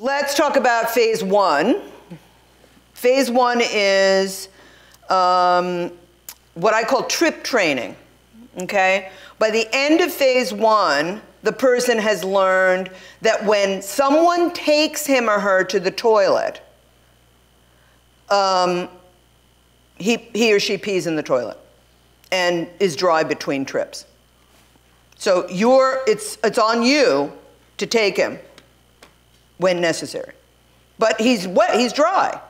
Let's talk about phase one. Phase one is um, what I call trip training, okay? By the end of phase one, the person has learned that when someone takes him or her to the toilet, um, he, he or she pees in the toilet and is dry between trips. So you're, it's, it's on you to take him when necessary. But he's wet, he's dry,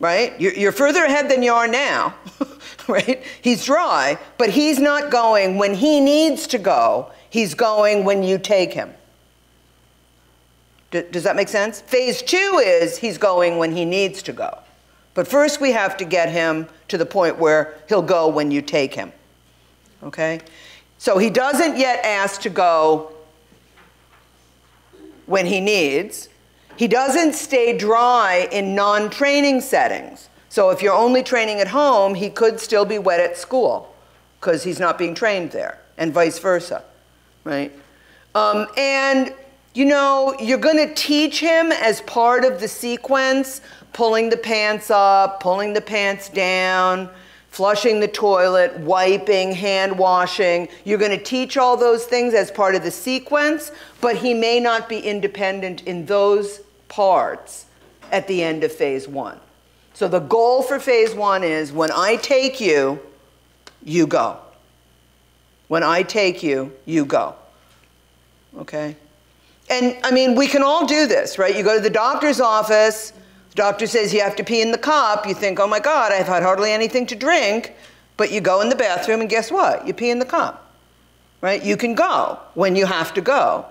right? You're, you're further ahead than you are now, right? He's dry, but he's not going when he needs to go. He's going when you take him. D does that make sense? Phase two is he's going when he needs to go. But first we have to get him to the point where he'll go when you take him. Okay? So he doesn't yet ask to go when he needs. He doesn't stay dry in non-training settings. So if you're only training at home, he could still be wet at school because he's not being trained there, and vice versa, right? Um, and you know, you're going to teach him as part of the sequence, pulling the pants up, pulling the pants down, flushing the toilet, wiping, hand washing. You're going to teach all those things as part of the sequence, but he may not be independent in those parts at the end of phase one. So the goal for phase one is when I take you, you go. When I take you, you go. Okay? And I mean, we can all do this, right? You go to the doctor's office, Doctor says you have to pee in the cup. You think, oh my God, I've had hardly anything to drink. But you go in the bathroom and guess what? You pee in the cup, right? You can go when you have to go,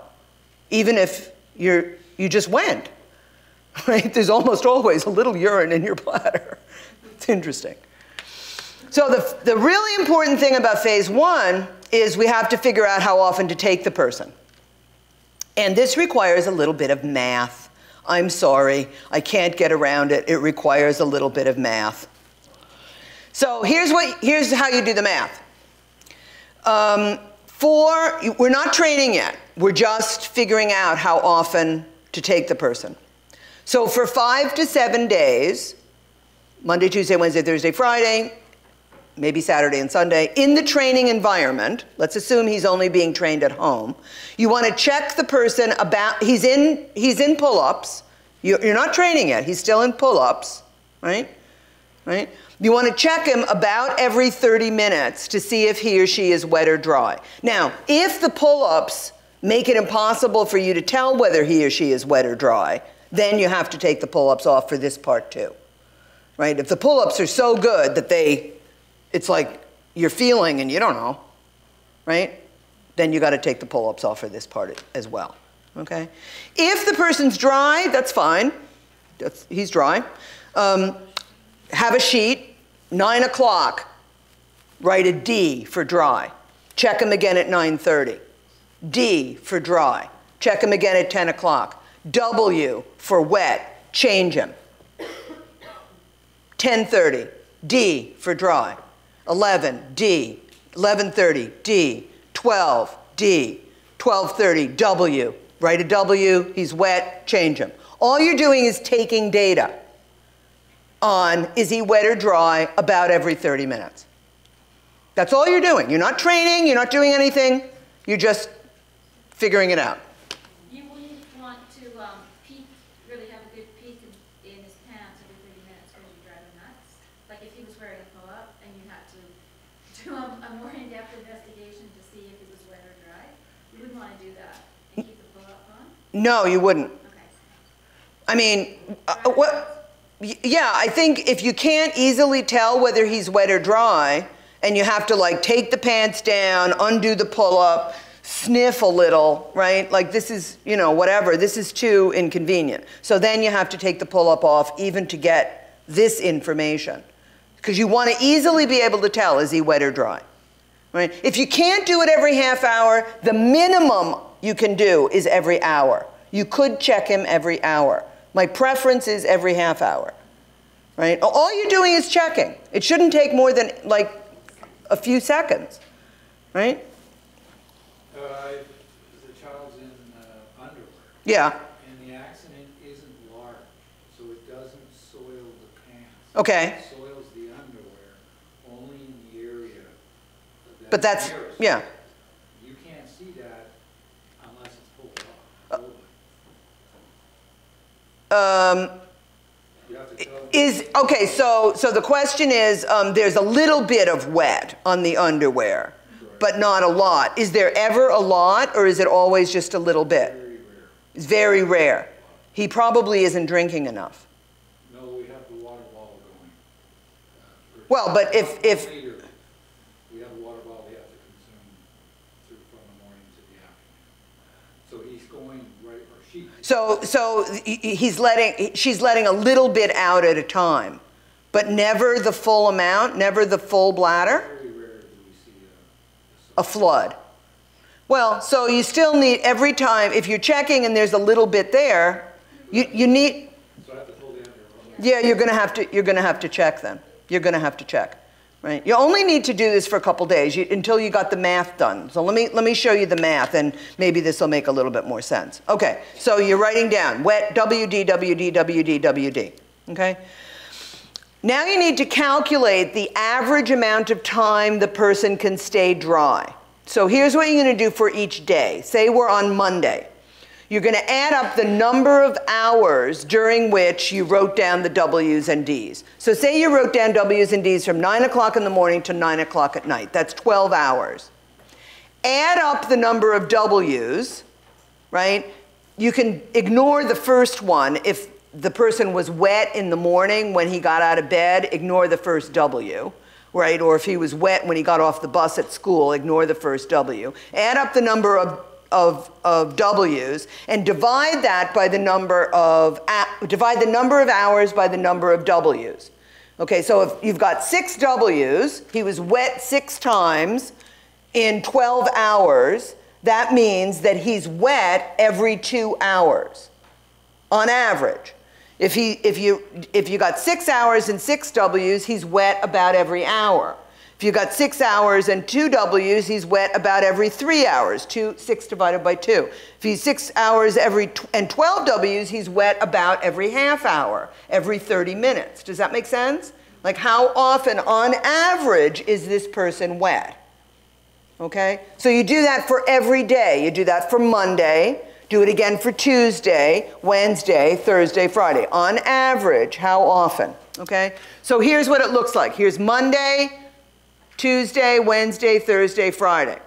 even if you're, you just went, right? There's almost always a little urine in your bladder. It's interesting. So the, the really important thing about phase one is we have to figure out how often to take the person. And this requires a little bit of math. I'm sorry, I can't get around it. It requires a little bit of math. So here's, what, here's how you do the math. Um, for, we're not training yet. We're just figuring out how often to take the person. So for five to seven days, Monday, Tuesday, Wednesday, Thursday, Friday, maybe Saturday and Sunday, in the training environment, let's assume he's only being trained at home, you want to check the person about, he's in, he's in pull-ups, you're not training yet, he's still in pull-ups, right? Right? You want to check him about every 30 minutes to see if he or she is wet or dry. Now, if the pull-ups make it impossible for you to tell whether he or she is wet or dry, then you have to take the pull-ups off for this part too. Right? If the pull-ups are so good that they it's like you're feeling and you don't know, right? Then you got to take the pull-ups off for this part as well, okay? If the person's dry, that's fine. That's, he's dry. Um, have a sheet, 9 o'clock, write a D for dry. Check him again at 9.30. D for dry. Check him again at 10 o'clock. W for wet, change him. 10.30, D for dry. 11, D. 11.30, D. 12, D. 12.30, W. Write a W, he's wet, change him. All you're doing is taking data on is he wet or dry about every 30 minutes. That's all you're doing. You're not training, you're not doing anything, you're just figuring it out. No, you wouldn't. Okay. I mean, uh, what? Yeah, I think if you can't easily tell whether he's wet or dry, and you have to like take the pants down, undo the pull up, sniff a little, right? Like this is, you know, whatever. This is too inconvenient. So then you have to take the pull up off even to get this information. Because you want to easily be able to tell is he wet or dry. Right? If you can't do it every half hour, the minimum you can do is every hour. You could check him every hour. My preference is every half hour. Right? All you're doing is checking. It shouldn't take more than like a few seconds. Right? Uh, the child's in uh, underwear. Yeah. And the accident isn't lard, so it doesn't soil the pants. Okay. It soils the underwear only in the area But that's, nearest. yeah. You can't see that unless it's pulled off. totally. Um, You have to tell them. Is, okay, so, so the question is, um, there's a little bit of wet on the underwear, but not a lot. Is there ever a lot, or is it always just a little bit? Very rare. It's very rare. He probably isn't drinking enough. No, we have the water bottle going. Uh, Well, but if- if- One liter, We have a water bottle we have to consume through from the morning to the afternoon. So he's going right, or she. So, so he- he- he's letting, she's letting a little bit out at a time, but never the full amount, never the full bladder? Very rare do we see a- flood. Well, so you still need, every time, if you're checking and there's a little bit there, you, you need, So I have to pull the yeah, you're gonna have to, you're gonna have to check then. You're gonna have to check, right? You only need to do this for a couple days, you, until you got the math done. So let me, let me show you the math and maybe this will make a little bit more sense. Okay, so you're writing down wet, WD, WD, WD, WD, okay? Now you need to calculate the average amount of time the person can stay dry. So here's what you're going to do for each day. Say we're on Monday. You're going to add up the number of hours during which you wrote down the W's and D's. So say you wrote down W's and D's from 9 o'clock in the morning to 9 o'clock at night. That's 12 hours. Add up the number of W's, right? You can ignore the first one if the person was wet in the morning when he got out of bed, ignore the first W, right? Or if he was wet when he got off the bus at school, ignore the first W. Add up the number of, of, of W's and divide that by the number of, divide the number of hours by the number of W's. Okay, so if you've got six W's, he was wet six times in 12 hours, that means that he's wet every two hours on average. If, he, if, you, if you got six hours and six W's, he's wet about every hour. If you got six hours and two W's, he's wet about every three hours. Two, six divided by two. If he's six hours every tw- and 12 W's, he's wet about every half hour, every 30 minutes. Does that make sense? Like how often, on average, is this person wet? Okay? So you do that for every day. You do that for Monday, do it again for Tuesday, Wednesday, Thursday, Friday. On average, how often? Okay? So here's what it looks like. Here's Monday, Tuesday, Wednesday, Thursday, Friday.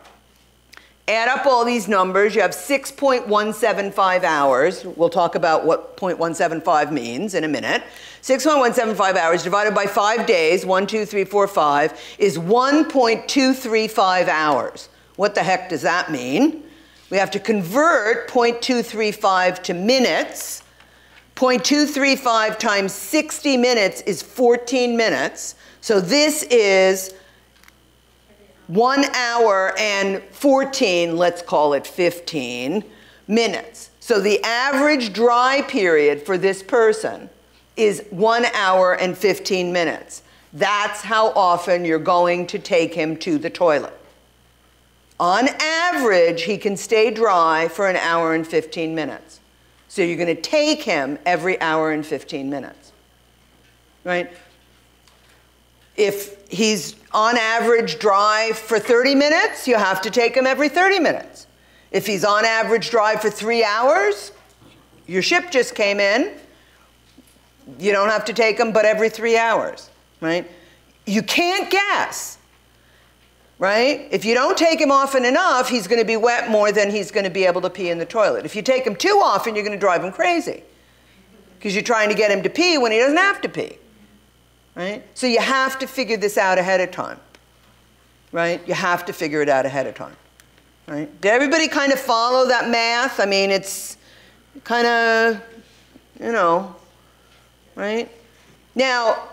Add up all these numbers, you have 6.175 hours. We'll talk about what 0.175 means in a minute. 6.175 hours divided by five days, one, two, three, four, five, is 1.235 hours. What the heck does that mean? We have to convert 0.235 to minutes. 0.235 times 60 minutes is 14 minutes. So this is one hour and 14, let's call it 15 minutes. So the average dry period for this person is one hour and 15 minutes. That's how often you're going to take him to the toilet. On average, he can stay dry for an hour and 15 minutes. So you're going to take him every hour and 15 minutes. Right? If he's on average dry for 30 minutes, you have to take him every 30 minutes. If he's on average dry for three hours, your ship just came in, you don't have to take him but every three hours, right? You can't guess, right? If you don't take him often enough, he's going to be wet more than he's going to be able to pee in the toilet. If you take him too often, you're going to drive him crazy because you're trying to get him to pee when he doesn't have to pee right? So you have to figure this out ahead of time, right? You have to figure it out ahead of time, right? Did everybody kind of follow that math? I mean, it's kind of, you know, right? Now,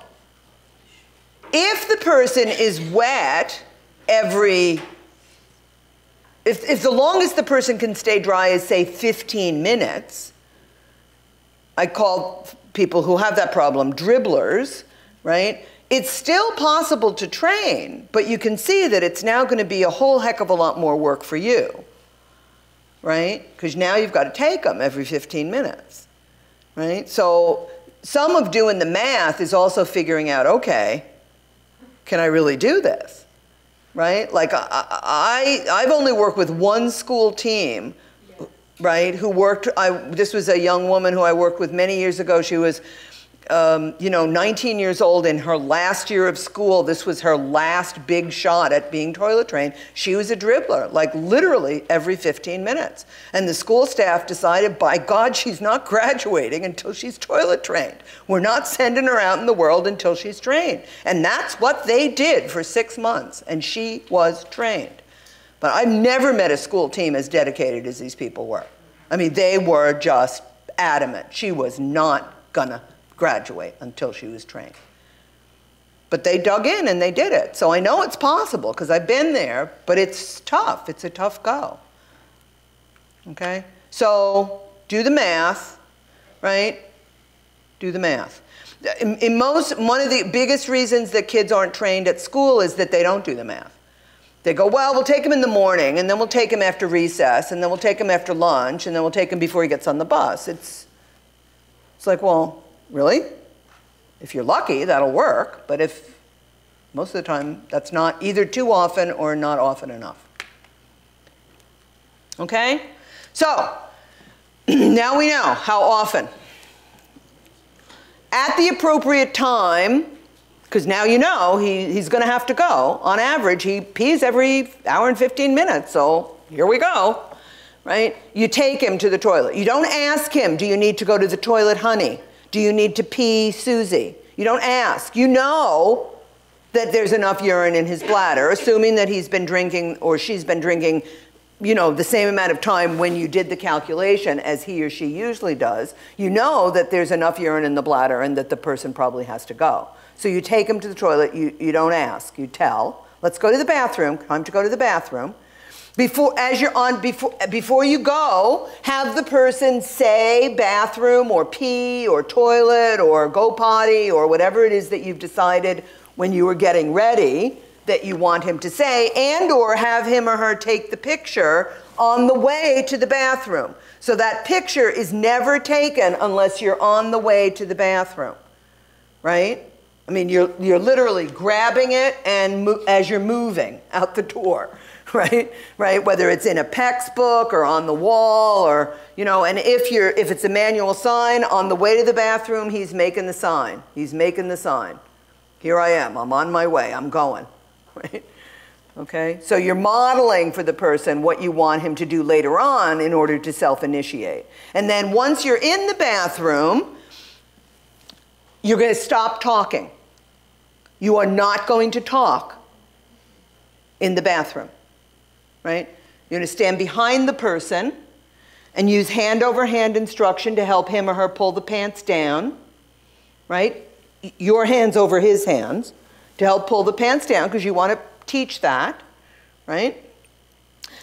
if the person is wet every, if, if the longest the person can stay dry is, say, 15 minutes, I call people who have that problem dribblers, right? It's still possible to train, but you can see that it's now going to be a whole heck of a lot more work for you, right? Because now you've got to take them every 15 minutes. right? So some of doing the math is also figuring out, okay, can I really do this? Right? Like I, I I've only worked with one school team, right? Who worked. I this was a young woman who I worked with many years ago. She was um, you know, 19 years old in her last year of school. This was her last big shot at being toilet trained. She was a dribbler, like literally every 15 minutes. And the school staff decided, by God, she's not graduating until she's toilet trained. We're not sending her out in the world until she's trained. And that's what they did for six months. And she was trained. But I've never met a school team as dedicated as these people were. I mean, they were just adamant. She was not gonna graduate until she was trained. But they dug in and they did it. So I know it's possible because I've been there, but it's tough. It's a tough go. Okay? So do the math, right? Do the math. In, in, most, one of the biggest reasons that kids aren't trained at school is that they don't do the math. They go, well, we'll take him in the morning, and then we'll take him after recess, and then we'll take him after lunch, and then we'll take him before he gets on the bus. It's, it's like, well, Really? If you're lucky, that'll work, but if most of the time, that's not either too often or not often enough. Okay? So, now we know how often. At the appropriate time, because now you know he, he's going to have to go. On average, he pees every hour and 15 minutes, so here we go. Right? You take him to the toilet. You don't ask him, do you need to go to the toilet, honey? Do you need to pee, Susie? You don't ask. You know that there's enough urine in his bladder, assuming that he's been drinking or she's been drinking, you know, the same amount of time when you did the calculation as he or she usually does. You know that there's enough urine in the bladder and that the person probably has to go. So you take him to the toilet, you, you don't ask, you tell. Let's go to the bathroom, time to go to the bathroom. Before, as you're on, before, before you go, have the person say bathroom or pee or toilet or go potty or whatever it is that you've decided when you were getting ready that you want him to say and or have him or her take the picture on the way to the bathroom. So that picture is never taken unless you're on the way to the bathroom, right? I mean, you're, you're literally grabbing it and as you're moving out the door. right? Right? Whether it's in a PECS book or on the wall or, you know, and if you're if it's a manual sign on the way to the bathroom, he's making the sign. He's making the sign. Here I am. I'm on my way. I'm going. Right? Okay? So you're modeling for the person what you want him to do later on in order to self-initiate. And then once you're in the bathroom, you're going to stop talking. You are not going to talk in the bathroom right? You're going to stand behind the person and use hand over hand instruction to help him or her pull the pants down, right? Your hands over his hands to help pull the pants down because you want to teach that, right?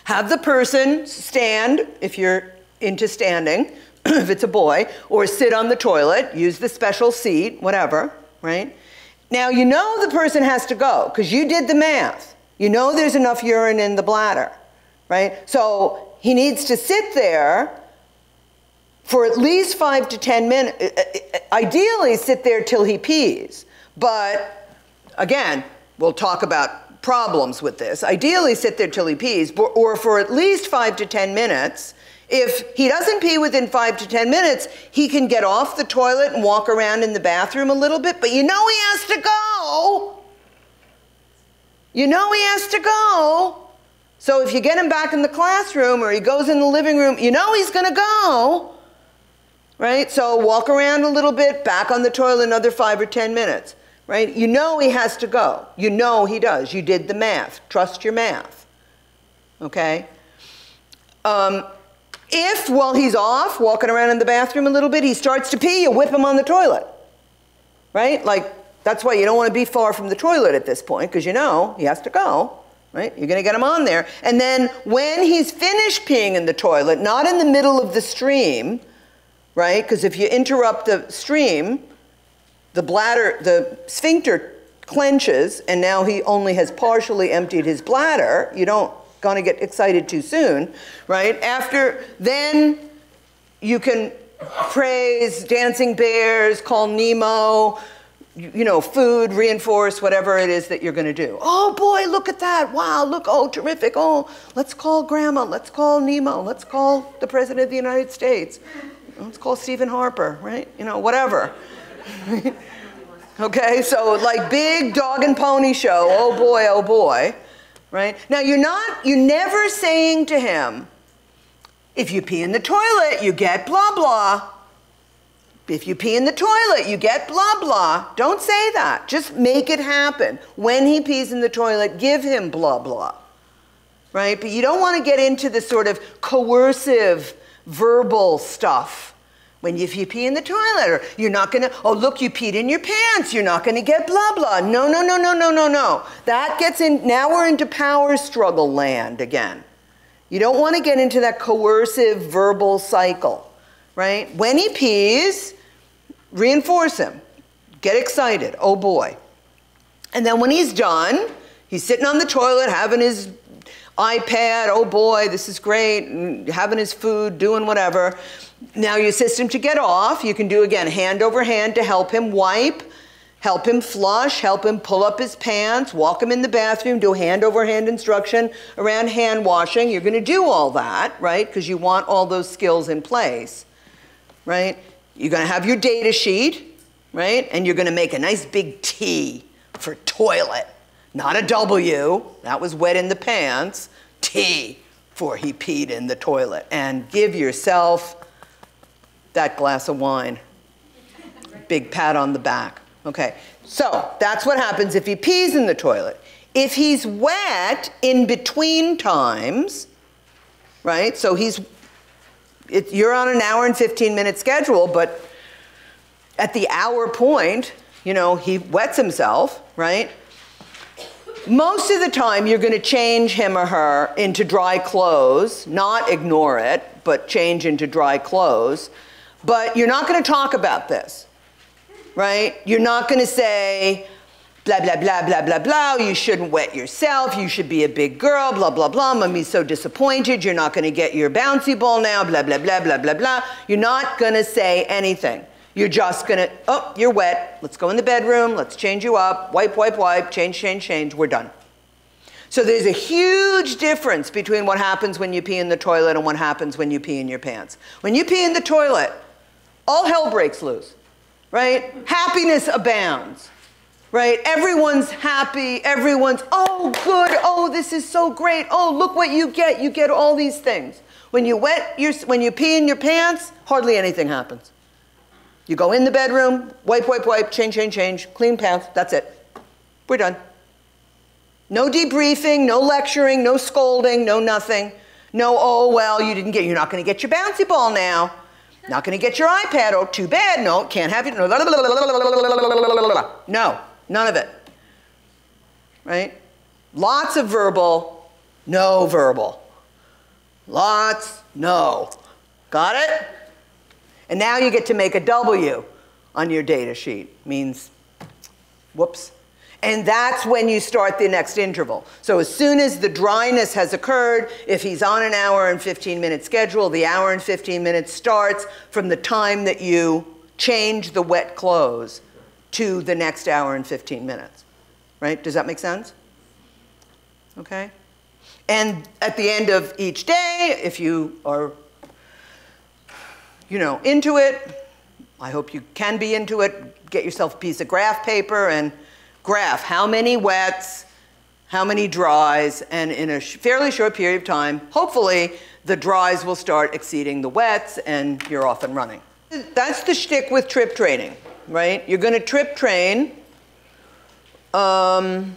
Have the person stand if you're into standing, if it's a boy, or sit on the toilet, use the special seat, whatever, right? Now you know the person has to go because you did the math. You know there's enough urine in the bladder, right? So he needs to sit there for at least five to 10 minutes. Uh, uh, ideally, sit there till he pees. But again, we'll talk about problems with this. Ideally, sit there till he pees, or for at least five to 10 minutes. If he doesn't pee within five to 10 minutes, he can get off the toilet and walk around in the bathroom a little bit, but you know he has to go. You know he has to go. So if you get him back in the classroom or he goes in the living room, you know he's going to go. Right? So walk around a little bit, back on the toilet another five or 10 minutes. Right? You know he has to go. You know he does. You did the math. Trust your math. Okay? Um, if while he's off, walking around in the bathroom a little bit, he starts to pee, you whip him on the toilet. Right? Like that's why you don't want to be far from the toilet at this point, because you know he has to go, right? You're going to get him on there. And then when he's finished peeing in the toilet, not in the middle of the stream, right? Because if you interrupt the stream, the bladder, the sphincter clenches, and now he only has partially emptied his bladder. You don't going to get excited too soon, right? After then, you can praise, dancing bears, call Nemo, you know, food, reinforce whatever it is that you're going to do. Oh boy, look at that. Wow, look, oh, terrific. Oh, let's call grandma. Let's call Nemo. Let's call the President of the United States. Let's call Stephen Harper, right? You know, whatever. okay, so like big dog and pony show. Oh boy, oh boy, right? Now you're not, you're never saying to him, if you pee in the toilet, you get blah blah. If you pee in the toilet, you get blah blah. Don't say that. Just make it happen. When he pees in the toilet, give him blah blah. Right? But you don't want to get into the sort of coercive verbal stuff. When if you pee in the toilet, or you're not gonna, oh look, you peed in your pants, you're not gonna get blah blah. No, no, no, no, no, no, no. That gets in, now we're into power struggle land again. You don't want to get into that coercive verbal cycle, right? When he pees, reinforce him. Get excited. Oh boy. And then when he's done, he's sitting on the toilet having his iPad. Oh boy, this is great. Mm, having his food, doing whatever. Now you assist him to get off. You can do again hand over hand to help him wipe, help him flush, help him pull up his pants, walk him in the bathroom, do hand over hand instruction around hand washing. You're going to do all that, right? Because you want all those skills in place, right? You're going to have your data sheet, right? And you're going to make a nice big T for toilet, not a W. That was wet in the pants. T for he peed in the toilet. And give yourself that glass of wine. Big pat on the back. Okay, so that's what happens if he pees in the toilet. If he's wet in between times, right? So he's it, you're on an hour and 15 minute schedule, but at the hour point, you know, he wets himself, right? Most of the time, you're going to change him or her into dry clothes, not ignore it, but change into dry clothes. But you're not going to talk about this, right? You're not going to say, blah, blah, blah, blah, blah, blah. You shouldn't wet yourself. You should be a big girl, blah, blah, blah. Mommy's so disappointed. You're not going to get your bouncy ball now, blah, blah, blah, blah, blah, blah. You're not going to say anything. You're just going to, oh, you're wet. Let's go in the bedroom. Let's change you up. Wipe, wipe, wipe. Change, change, change. We're done. So there's a huge difference between what happens when you pee in the toilet and what happens when you pee in your pants. When you pee in the toilet, all hell breaks loose, right? Happiness abounds right? Everyone's happy. Everyone's, oh, good. Oh, this is so great. Oh, look what you get. You get all these things. When you wet your, when you pee in your pants, hardly anything happens. You go in the bedroom, wipe, wipe, wipe, change, change, change, clean pants. That's it. We're done. No debriefing, no lecturing, no scolding, no nothing. No, oh, well, you didn't get, you're not going to get your bouncy ball now. Not going to get your iPad. Oh, too bad. No, can't have it. No. None of it. Right? Lots of verbal, no verbal. Lots, no. Got it? And now you get to make a W on your data sheet. Means, whoops. And that's when you start the next interval. So as soon as the dryness has occurred, if he's on an hour and 15 minute schedule, the hour and 15 minutes starts from the time that you change the wet clothes to the next hour and 15 minutes. Right? Does that make sense? Okay? And at the end of each day, if you are, you know, into it, I hope you can be into it, get yourself a piece of graph paper and graph how many wets, how many dries, and in a fairly short period of time, hopefully the dries will start exceeding the wets and you're off and running. That's the shtick with trip training right? You're going to trip train um,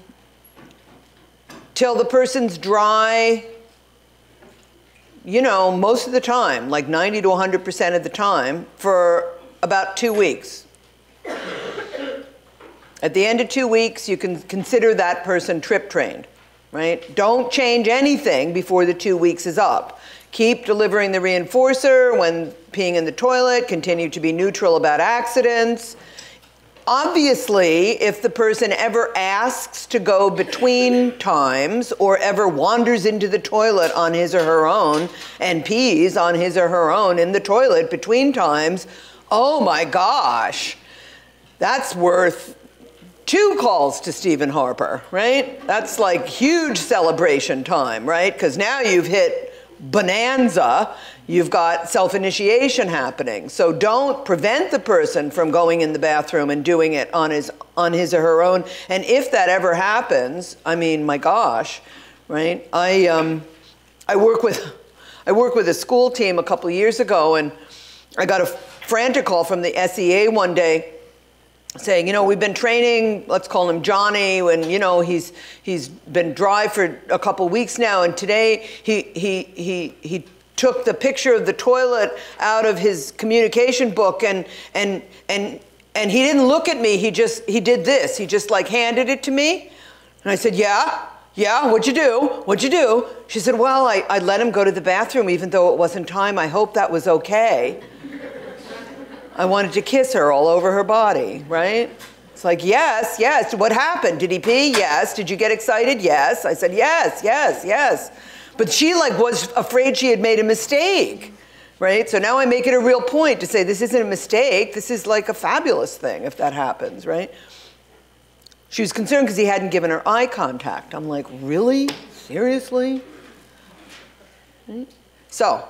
till the person's dry, you know, most of the time, like 90 to 100% of the time, for about two weeks. At the end of two weeks, you can consider that person trip trained, right? Don't change anything before the two weeks is up. Keep delivering the reinforcer when peeing in the toilet. Continue to be neutral about accidents. obviously, if the person ever asks to go between times or ever wanders into the toilet on his or her own and pees on his or her own in the toilet between times, oh my gosh, that's worth two calls to Stephen Harper, right? That's like huge celebration time, right? Because now you've hit bonanza, you've got self initiation happening. So don't prevent the person from going in the bathroom and doing it on his, on his or her own. And if that ever happens, I mean, my gosh, right? I, um, I, work, with, I work with a school team a couple years ago, and I got a frantic call from the SEA one day saying, you know, we've been training, let's call him Johnny, and you know, he's he's been dry for a couple weeks now, and today he he he he took the picture of the toilet out of his communication book and and and and he didn't look at me, he just he did this. He just like handed it to me. And I said, Yeah, yeah, what'd you do? What'd you do? She said, Well, I, I let him go to the bathroom even though it wasn't time. I hope that was okay. I wanted to kiss her all over her body, right? It's like, yes, yes. What happened? Did he pee? Yes. Did you get excited? Yes. I said, yes, yes, yes. But she like was afraid she had made a mistake, right? So now I make it a real point to say this isn't a mistake. This is like a fabulous thing if that happens, right? She was concerned because he hadn't given her eye contact. I'm like, really? Seriously? Right? So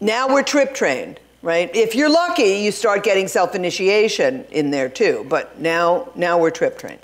now we're trip trained right? If you're lucky, you start getting self-initiation in there too. But now, now we're trip trained.